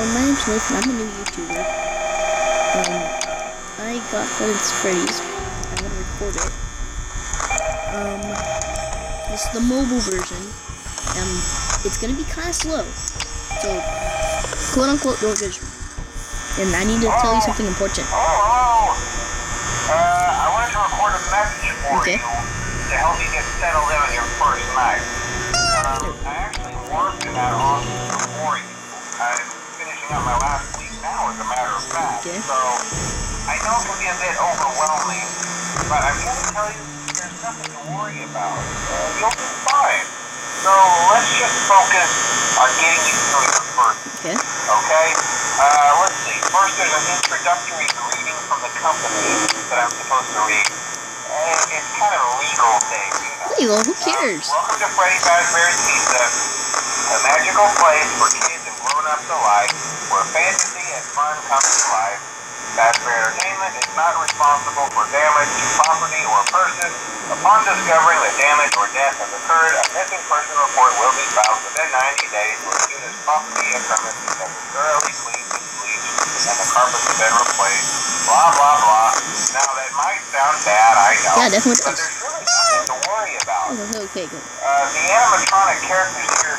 My name's Nathan. I'm a new YouTuber. Um, I got Five Freddy's. I'm gonna record it. Um, this is the mobile version. Um, it's gonna be kind of slow. So, quote unquote, don't judge me. And I need to tell you something important. Hello. Uh, I wanted to record a message for Okay. you to help you get settled in on your first night. Um, I actually worked in that office before you. I'm finishing up my last week now, as a matter of fact. Okay. So I know it can be a bit overwhelming, but I'm here to tell you there's nothing to worry about. Uh, you'll be fine. So let's just focus on getting you through your first Okay. Okay. Uh, let's see. First, there's an introductory greeting from the company that I'm supposed to read. Uh, It's kind of a legal thing. you know. Legal, who cares? Uh, welcome to Freddy Fazbear's Pizza, a magical place for kids and grown-ups alike, where fantasy and fun come to life. Fazbear Entertainment is not responsible for damage to property or person. Upon discovering that damage or death has occurred, a missing person report will be filed within 90 days or as soon as property and premises have been thoroughly cleaned and bleached and the carpets have been replaced. Blah, blah, blah. Now, that might sound bad, I know. Yeah, definitely But there's really nothing to worry about. Okay, go. Uh, the animatronic characters here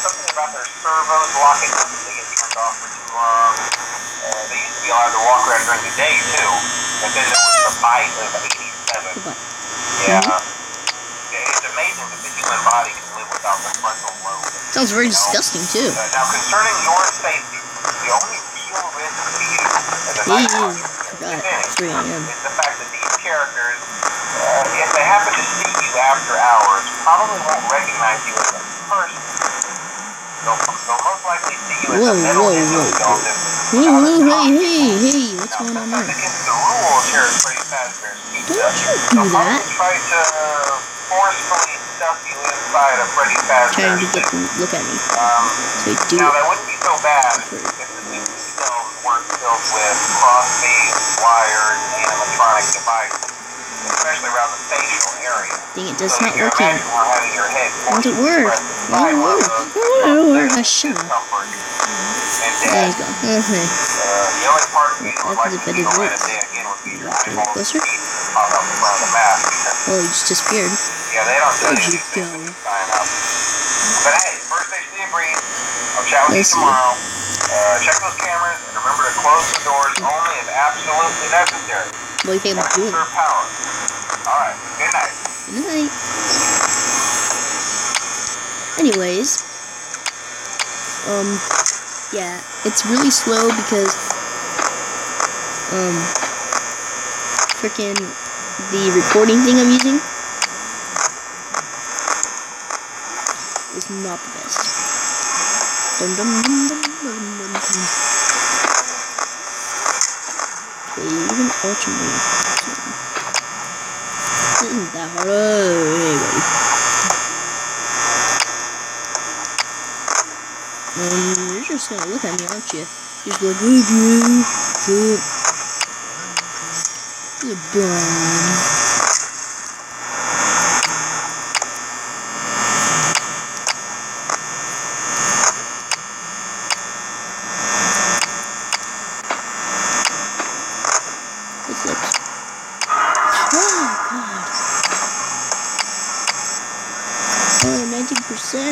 something about their servos locking up if they get turned off for too long. Uh, they used to be allowed to walk around during the day too, but then there was the bite of 87. Goodbye. Yeah. Yeah, It's amazing that the human body can live without the frontal lobe. Sounds very disgusting, too. Uh, now, concerning your safety, the only real risk to you as a night watchman, forgot. if any, It's 3 a.m. is the fact that these characters, uh, if they happen to see you after hours, probably won't recognize you as a person. They'll, they'll most likely see you as Whoa, whoa. Whoa, whoa, hey, hey, hey, what's Now, going on there? against the rules here at Freddy Fazbear's Pizza, Don't you do that. probably try to forcefully stuff you inside a Freddy Trying to get them to look at me. Um, So I do now, that wouldn't be so bad if the weren't filled with cross-beam, wired, animatronic devices, especially around the facial area. Dang it, that's so not working. imagine we're having your head Won't it work? Won't work? Won't it work? I should. discomfort and There you go. Okay. Uh, the only part of you that would That's like a to bit feel of right it. at day again would be your Turn it eyeballs closer. and teeth that pop out in front of the mask. Well, you just disappeared. Yeah, they don't tell Where'd you you these things go? when you sign up. But hey, first station to breathe. I'll chat with I you see. tomorrow. Uh, check those cameras and remember to close the doors only if absolutely necessary. What do you I'm Gotta doing? conserve power. All right. Good night. Good night. Anyways, um, yeah, it's really slow because, um, freaking the recording thing I'm using is not the best. Dum dum dum This isn't that hard. Anyway. Um, you're just gonna look at me, aren't you? You're just like, hey, Drew. Good. Goodbye. What's this? Oh, God. Oh, 19%.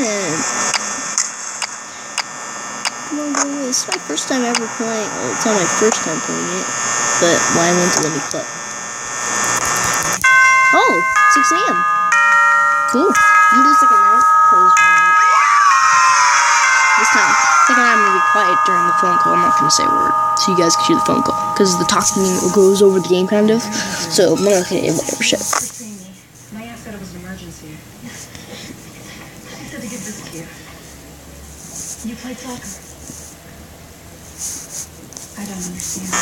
Come on, go away. This is my first time ever playing. Well, it's not my first time playing it, but why won't let me play? Oh, 6 a.m. Cool. Gonna do second night, this time, second night I'm gonna be quiet during the phone call. I'm not gonna say a word, so you guys can hear the phone call, because the talking goes over the game, kind of. So, I'm gonna say whatever shit. Amy, my aunt said it was an emergency. She said to give this to you. You play soccer. I don't understand.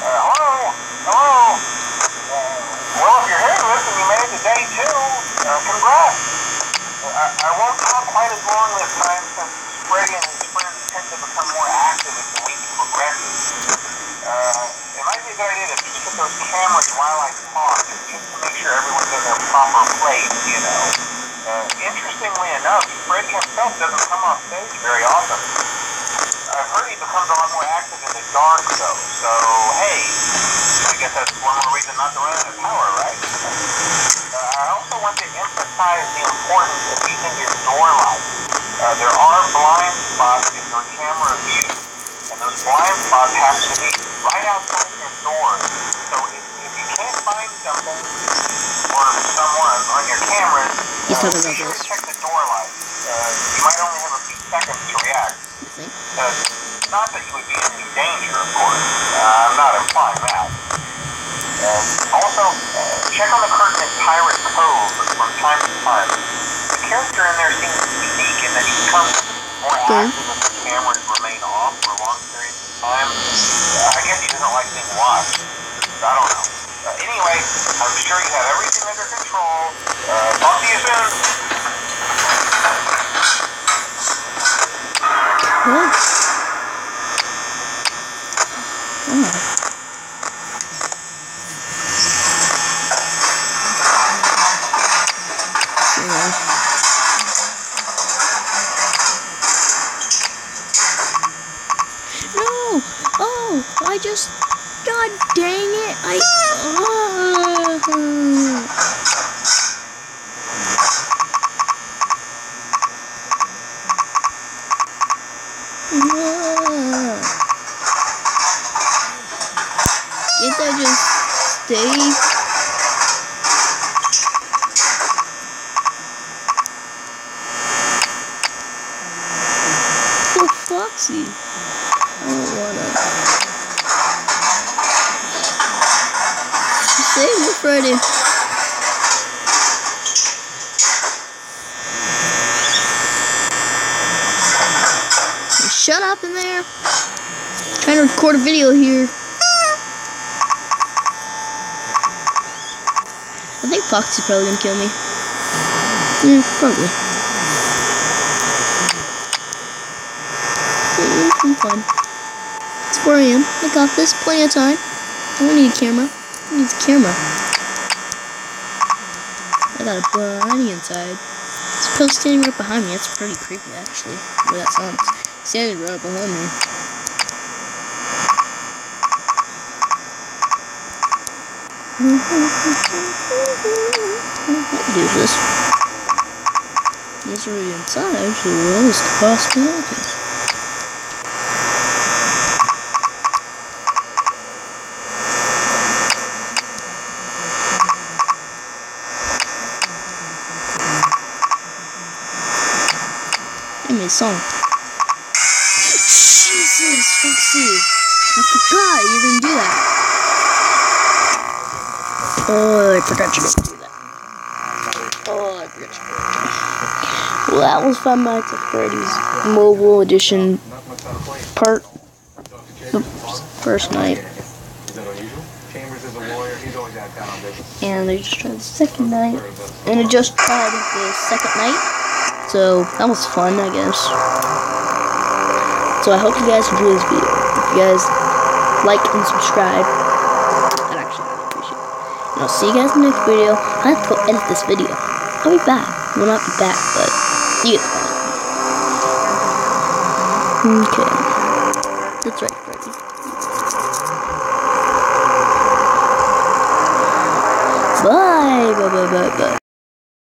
Uh, hello? Hello? Uh, well, if you're hearing this and you made it to day two, uh, congrats. Uh, I, I won't talk quite as long this time since Freddy and his friends tend to become more active as the week progresses. Uh, it might be a good idea to peek at those cameras while I talk, just to make sure everyone's in their proper place, you know. Uh, interestingly enough, Freddy himself doesn't come off stage very often. I've heard he becomes a lot more active in the dark, though. So, hey, I guess that's one more reason not to run out of power, right? Uh, I also want to emphasize the importance of using your door light. Uh, there are blind spots in your camera view, and those blind spots have to be right outside your door. So if, if you can't find something or someone on your cameras, He's uh, talking be sure to check the door light. Uh, you might only have a few seconds to react. Uh, not that you would be in any danger, of course. Uh, I'm not implying that. Uh, also, uh, check on the curtain in Pirate Cove from time to time. The character in there seems unique in that he becomes more Okay. active if the cameras remain off for long periods of time. I guess he doesn't like being watched. I don't know. Uh, anyway, I'm sure you have everything under control. Uh, talk to you soon. What? No! Oh, I just. God dang it! I. Oh. Can't I just stay? Freddy. Shut up in there. trying to record a video here. I think Fox is probably gonna kill me. Yeah, probably. I'm fine. It's 4 a.m. I got this. Plenty of time. I don't need a camera. Who needs a camera? I got a bunny inside. It's still standing right behind me. That's pretty creepy, actually. Where that sounds. Standing right behind me. What do this? It's already inside, so what is the possibilities? I made a song. Jesus, Foxy! I forgot you didn't do that. Oh, I forgot you didn't do that. Oh, I forgot you. Well, that was Five Nights at Freddy's Mobile Edition part the first night. And they just tried the second night. And it just tried the second night. So that was fun, I guess. So I hope you guys enjoy this video. If you guys like and subscribe, I'd actually really appreciate it. And I'll see you guys in the next video. I have to go edit this video. I'll be back. Well, not be back, but you the. Okay. That's right, Freddy. Bye. Bye, bye, bye, bye.